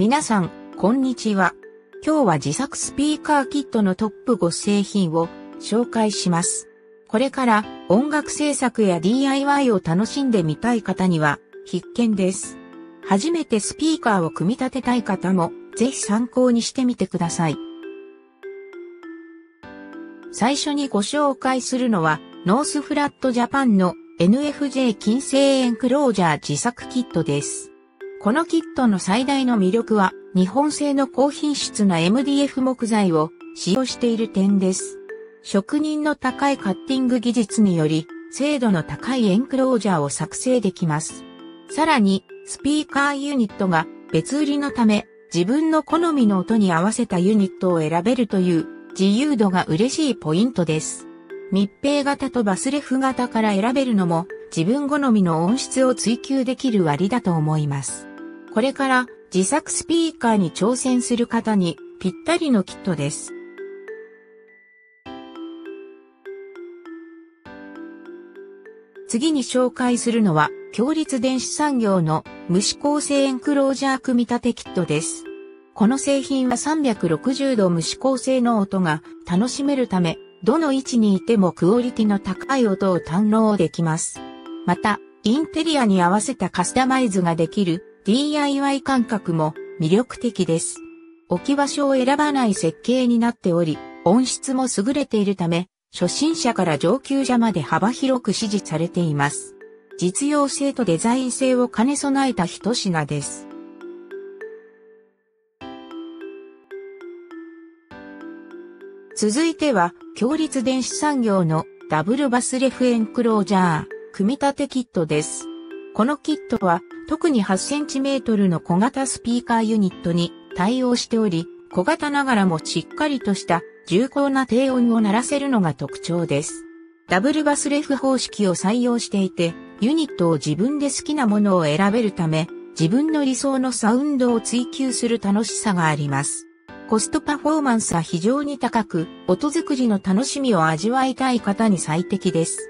皆さん、こんにちは。今日は自作スピーカーキットのトップ5製品を紹介します。これから音楽制作や DIY を楽しんでみたい方には必見です。初めてスピーカーを組み立てたい方もぜひ参考にしてみてください。最初にご紹介するのはノースフラットジャパンの NFJ 金星エンクロージャー自作キットです。このキットの最大の魅力は日本製の高品質な MDF 木材を使用している点です。職人の高いカッティング技術により精度の高いエンクロージャーを作成できます。さらにスピーカーユニットが別売りのため自分の好みの音に合わせたユニットを選べるという自由度が嬉しいポイントです。密閉型とバスレフ型から選べるのも自分好みの音質を追求できる割だと思います。これから自作スピーカーに挑戦する方にぴったりのキットです。次に紹介するのは、強立電子産業の無指向性エンクロージャー組み立てキットです。この製品は360度無指向性の音が楽しめるため、どの位置にいてもクオリティの高い音を堪能できます。また、インテリアに合わせたカスタマイズができる DIY 感覚も魅力的です。置き場所を選ばない設計になっており、音質も優れているため、初心者から上級者まで幅広く支持されています。実用性とデザイン性を兼ね備えた一品です。続いては、強立電子産業のダブルバスレフエンクロージャー、組み立てキットです。このキットは特に 8cm の小型スピーカーユニットに対応しており、小型ながらもしっかりとした重厚な低音を鳴らせるのが特徴です。ダブルバスレフ方式を採用していて、ユニットを自分で好きなものを選べるため、自分の理想のサウンドを追求する楽しさがあります。コストパフォーマンスは非常に高く、音作りの楽しみを味わいたい方に最適です。